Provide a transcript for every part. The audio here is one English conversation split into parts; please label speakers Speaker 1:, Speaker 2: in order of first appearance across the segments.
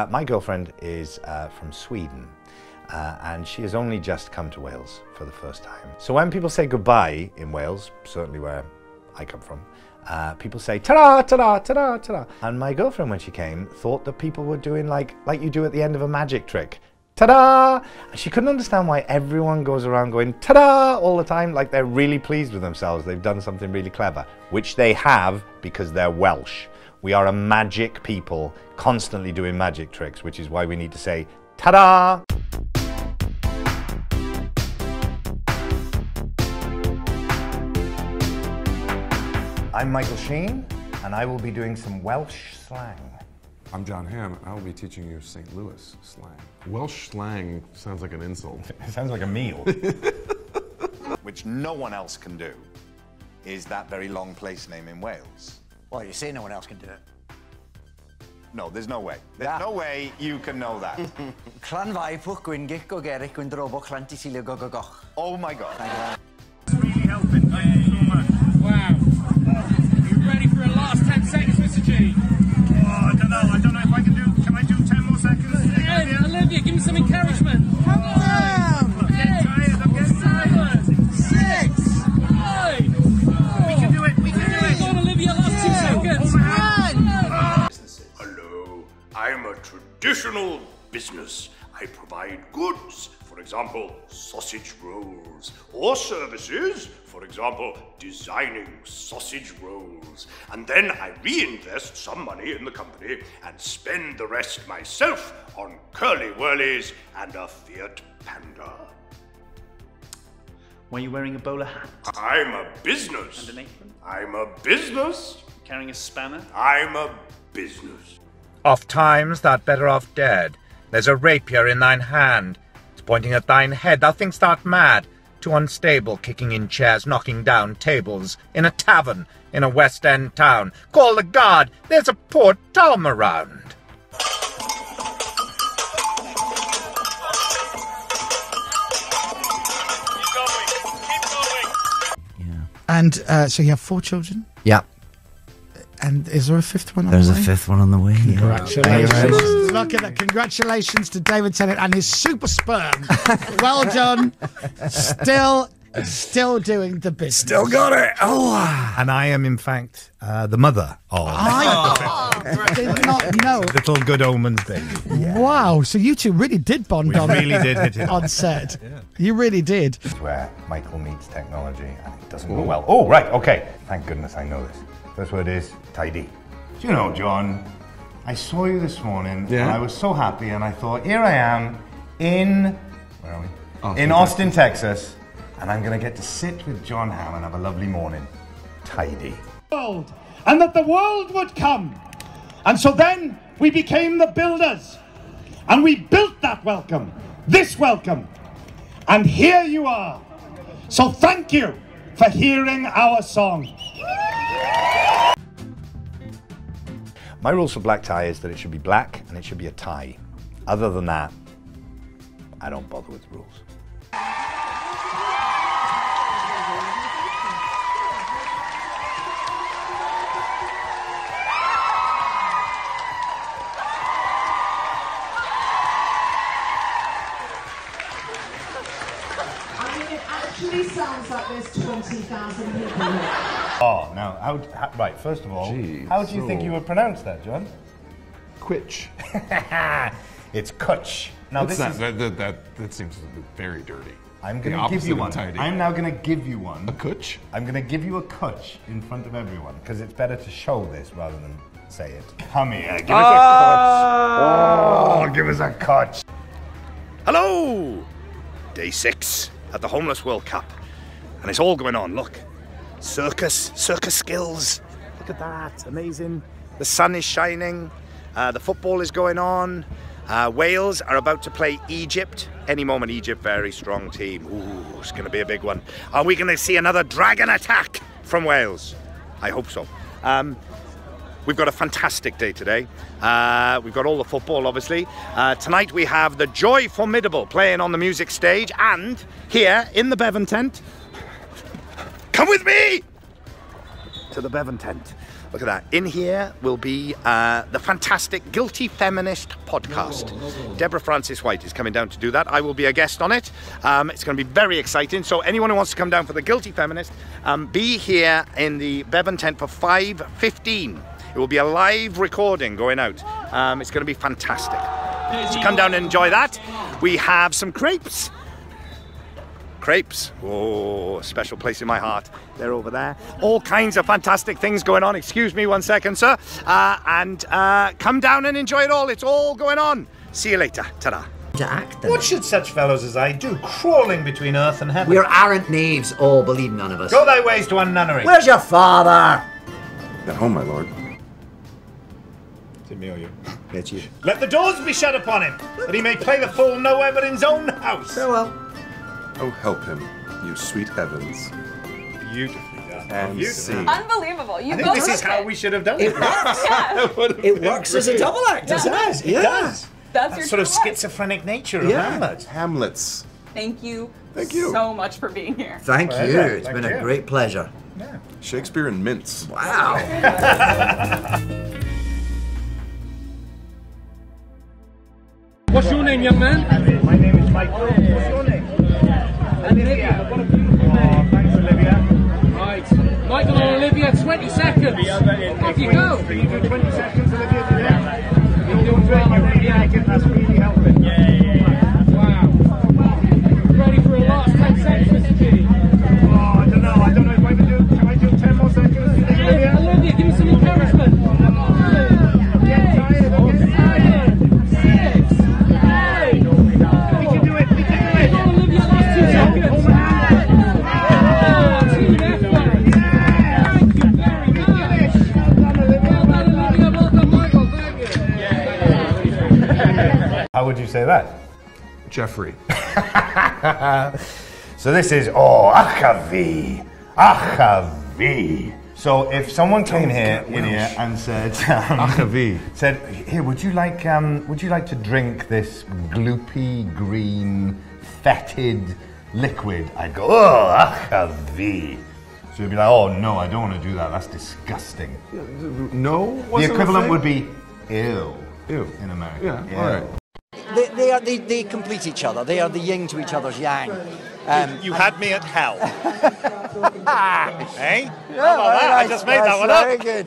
Speaker 1: Uh, my girlfriend is uh, from Sweden uh, and she has only just come to Wales for the first time. So when people say goodbye in Wales, certainly where I come from, uh, people say ta-da, ta-da, ta-da, ta-da. And my girlfriend, when she came, thought that people were doing like, like you do at the end of a magic trick. Ta-da! And she couldn't understand why everyone goes around going ta-da all the time, like they're really pleased with themselves. They've done something really clever, which they have because they're Welsh. We are a magic people, constantly doing magic tricks, which is why we need to say ta-da! I'm Michael Sheen, and I will be doing some Welsh slang.
Speaker 2: I'm Jon Hamm, and I will be teaching you St. Louis slang. Welsh slang sounds like an insult.
Speaker 1: It sounds like a meal. Which no one else can do is that very long place name in Wales.
Speaker 3: Well, you say no one else can do it.
Speaker 1: No, there's no way. There's
Speaker 3: Yeah.
Speaker 1: no way you can know that.
Speaker 3: Clanfai pwch gwyn gic o gerig gwyn drobo clanti silio go go goch.
Speaker 1: oh my God.
Speaker 4: really helping. Thank you so much. Wow. Are you ready for a last 10 seconds, Mr. G? Oh, I don't know. I don't know if I can do. Can I do 10 more seconds? Hey, Olivia, give me some encouragement. Come on.
Speaker 5: Traditional business. I provide goods, for example, sausage rolls, or services, for example, designing sausage rolls. And then I reinvest some money in the company and spend the rest myself on curly whirlies and a Fiat Panda.
Speaker 6: Why are you wearing a bowler hat?
Speaker 5: I'm a business.
Speaker 6: And an apron?
Speaker 5: I'm a business.
Speaker 6: Carrying a spanner?
Speaker 5: I'm a business.
Speaker 7: Oft times thou'rt better off dead. There's a rapier in thine hand. It's pointing at thine head. Thou think'st thou'rt mad. Too unstable, kicking in chairs, knocking down tables. In a tavern, in a West End town. Call the guard. There's a poor Tom around.
Speaker 8: And uh, so you have four children,
Speaker 9: Yeah,
Speaker 8: and is there a fifth one? On
Speaker 9: there's
Speaker 8: the
Speaker 9: a fifth one on the way. yeah.
Speaker 8: Congratulations! Look at that! Congratulations to David Tennant and his super sperm. well done. Still, still doing the business. Still
Speaker 7: Got it. Oh. And I am, in fact, uh, the mother of
Speaker 8: I did not know.
Speaker 7: Little Good Omens baby.
Speaker 8: Wow! So you two really did bond
Speaker 7: We
Speaker 8: on
Speaker 7: really did hit it
Speaker 8: on set. You really did.
Speaker 1: It's where Michael meets technology and it doesn't go well. Oh, right, okay. Thank goodness I know this. First word is tidy. Do you know, Jon, I saw you this morning
Speaker 2: Yeah?
Speaker 1: and I was so happy and I thought, here I am in, where are we?
Speaker 2: Austin,
Speaker 1: in Austin, Texas, and I'm going to get to sit with Jon Hamm and have a lovely morning. Tidy.
Speaker 4: world and that the world would come. And so then we became the builders and we built that welcome, this welcome. And here you are. So thank you for hearing our song.
Speaker 1: My rules for black tie is that it should be black and it should be a tie. Other than that, I don't bother with rules.
Speaker 10: Actually sounds like there's 20,000 people here.
Speaker 1: Oh, now, how, how, right, first of all,
Speaker 2: Gee,
Speaker 1: how do you think you would pronounce that, Jon?
Speaker 2: Quitch.
Speaker 1: it's cwtch. Now,
Speaker 2: What's
Speaker 1: this
Speaker 2: that?
Speaker 1: is,
Speaker 2: That, that, that? that seems very dirty.
Speaker 1: I'm going to give you one.
Speaker 2: tidy.
Speaker 1: I'm now going to give you one.
Speaker 2: A cwtch?
Speaker 1: I'm going to give you a cwtch in front of everyone because it's better to show this rather than say it. Come here, give us a ah! cwtch. Oh, give us a cwtch.
Speaker 5: Hello! Day six at the Homeless World Cup. And it's all going on. Look. Circus, circus skills. Look at that. Amazing. The sun is shining. Uh, the football is going on. Uh, Wales are about to play Egypt. Any moment, Egypt, very strong team. Ooh, it's going to be a big one. Are we going to see another dragon attack from Wales? I hope so. Um, We've got a fantastic day today. Uh, we've got all the football, obviously. Uh, tonight we have the Joy Formidable playing on the music stage, and here in the Bevan tent. Come with me to the Bevan tent. Look at that. In here will be uh, the fantastic Guilty Feminist podcast. Deborah Frances-White is coming down to do that. I will be a guest on it. Um, it's going to be very exciting. So anyone who wants to come down for the Guilty Feminist, um, be here in the Bevan tent for 5.15. It will be a live recording going out. Um, it's going to be fantastic. So come down and enjoy that. We have some crepes crepes. Oh, a special place in my heart. They're over there. All kinds of fantastic things going on. Excuse me one second, sir. Uh, and uh, come down and enjoy it all. It's all going on. See you later. Ta-da.
Speaker 7: What should such fellows as I do, crawling between earth and heaven?
Speaker 9: We're arrant knaves, all believe none of us.
Speaker 7: Go thy ways to one nunnery.
Speaker 9: Where's your father?
Speaker 2: At home, my lord.
Speaker 7: Is it me or you? Let the doors be shut upon him, that he may play the fool nowhere but in his own house.
Speaker 9: Farewell.
Speaker 2: Oh, help him, you sweet heavens.
Speaker 7: Beautifully done.
Speaker 2: And
Speaker 7: Beautifully.
Speaker 2: see.
Speaker 11: Unbelievable. You
Speaker 7: I think this is
Speaker 11: took
Speaker 7: how
Speaker 11: it.
Speaker 7: we should have done
Speaker 9: It
Speaker 7: it.
Speaker 9: works. It works as a double act, doesn't
Speaker 7: It does.
Speaker 9: it?
Speaker 7: It
Speaker 9: Yeah.
Speaker 7: does.
Speaker 11: That's
Speaker 7: That
Speaker 11: your
Speaker 7: sort of
Speaker 11: life.
Speaker 7: schizophrenic nature of
Speaker 9: Yeah.
Speaker 7: Hamlet.
Speaker 2: Hamlets.
Speaker 11: Thank you
Speaker 2: Thank you.
Speaker 11: so much for being here.
Speaker 9: Thank you.
Speaker 7: Pleasure.
Speaker 9: It's
Speaker 7: Thank
Speaker 9: been a great pleasure. Yeah.
Speaker 2: Shakespeare and mints.
Speaker 9: Wow.
Speaker 4: What's your name, young man?
Speaker 7: My name is Michael. What's your name?
Speaker 4: Olivia. What a beautiful name.
Speaker 7: Thanks, Olivia.
Speaker 4: Right. Michael and Olivia, 20 seconds. Off you go.
Speaker 7: Can you do 20 seconds, Olivia, today?
Speaker 4: You're doing well, Olivia.
Speaker 7: that's really helping.
Speaker 1: How would you say that?
Speaker 2: Jeffrey.
Speaker 1: So this is oh Achavi, Achavi. So if someone came here in here and said, um,
Speaker 2: Achavi.
Speaker 1: said, here, would you like um, would you like to drink this gloopy green fetid liquid? I'd go, oh Achavi. So you'd be like, oh no, I don't want to do that. That's disgusting.
Speaker 2: No?
Speaker 1: The equivalent would be ew.
Speaker 2: Ew.
Speaker 1: in America.
Speaker 2: Yeah, all right.
Speaker 9: They, they, are, they, they complete each other. They are the yin to each other's yang. Um,
Speaker 7: You had me at hell. hey?
Speaker 9: yeah,
Speaker 7: How about
Speaker 9: very
Speaker 7: that? I just made that
Speaker 9: That's
Speaker 7: one up.
Speaker 9: Very good.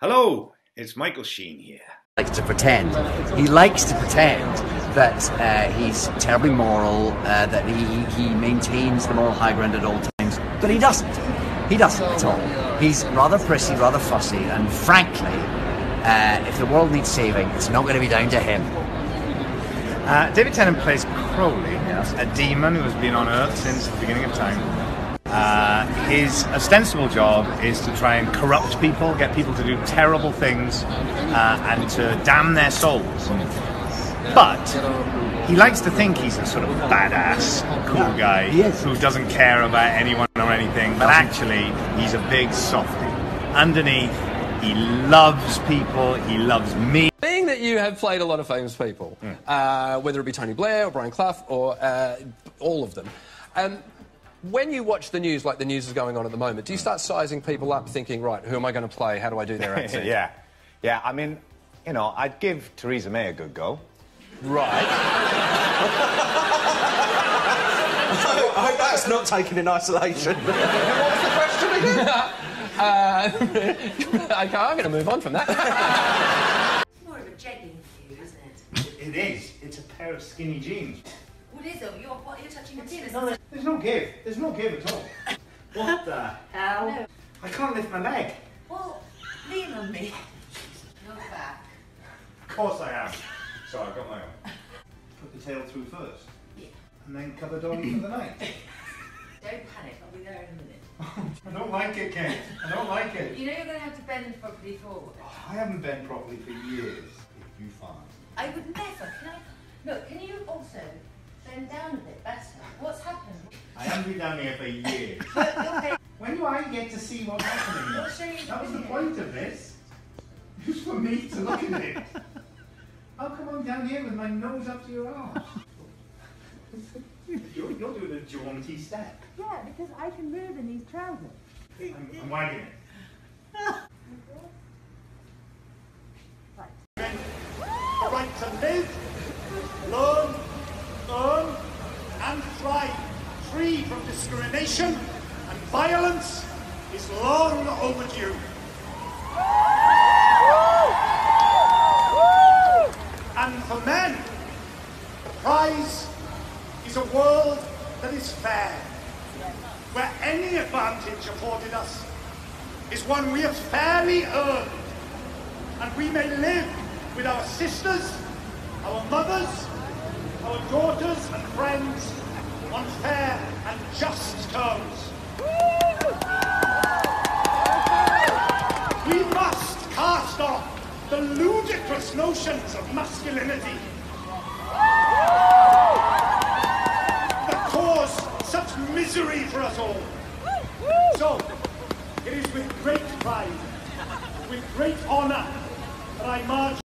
Speaker 5: Hello, it's Michael Sheen here.
Speaker 9: likes to pretend. He likes to pretend that uh, he's terribly moral, uh, that he, he maintains the moral high ground at all times, but he doesn't. He doesn't at all. He's rather prissy, rather fussy, and frankly, uh, if the world needs saving, it's not going to be down to him.
Speaker 1: Uh, David Tennant plays Crowley, a demon who has been on Earth since the beginning of time. Uh, his ostensible job is to try and corrupt people, get people to do terrible things, uh, and to damn their souls. But he likes to think he's a sort of badass, cool guy
Speaker 9: he
Speaker 1: who doesn't care about anyone or anything, but actually, he's a big softy. Underneath, he loves people, he loves me.
Speaker 12: Being that you have played a lot of famous people, uh, whether it be Tony Blair or Brian Clough or uh, all of them, um, when you watch the news like the news is going on at the moment, do you start sizing people up, thinking, right, who am I going to play? How do I do their accent?
Speaker 1: yeah, yeah. I mean, you know, I'd give Theresa May a good go.
Speaker 12: Right.
Speaker 3: I hope that's not taken in isolation. What's the question again?
Speaker 12: uh, okay, I'm going to move on from that.
Speaker 10: It's more of a jegging for you, isn't it?
Speaker 1: It is. It's a pair of skinny jeans.
Speaker 10: What is it? You're, what, you're touching a penis.
Speaker 1: No, there's, there's no give. There's no give at all. What the hell?
Speaker 10: No.
Speaker 1: I can't lift my leg.
Speaker 10: Well, lean on me. Your back.
Speaker 1: Of course I am. So I've got my own. Put the tail through first.
Speaker 10: Yeah.
Speaker 1: And then cover Dolly for the night.
Speaker 10: Don't panic. I'll be there in a minute.
Speaker 1: I don't like it, Kate. I don't like it.
Speaker 10: You know you're going to have to bend properly forward.
Speaker 1: Oh, I haven't been properly for years. If you find.
Speaker 10: I would never. Can I? Look, can you also bend down a bit better? What's happened?
Speaker 1: I haven't been down here for years.
Speaker 10: But
Speaker 1: when do I get to see what's happening?
Speaker 10: I'll you
Speaker 1: That was
Speaker 10: the
Speaker 1: the point of this. Just for me to look at it. How come I'm down here with my nose up to your arse? You're, you're doing a jaunty step.
Speaker 10: Yeah, because I can move in these trousers.
Speaker 1: I'm, I'm wagging it. The right to live, learn, earn, and thrive, free from discrimination and violence, is long overdue. For men, the prize is a world that is fair, where any advantage afforded us is one we have fairly earned, and we may live with our sisters, our mothers, our daughters and friends on fair and just terms. We must cast off the ludicrous notions of masculinity that cause such misery for us all. So, it is with great pride, with great honour, that I march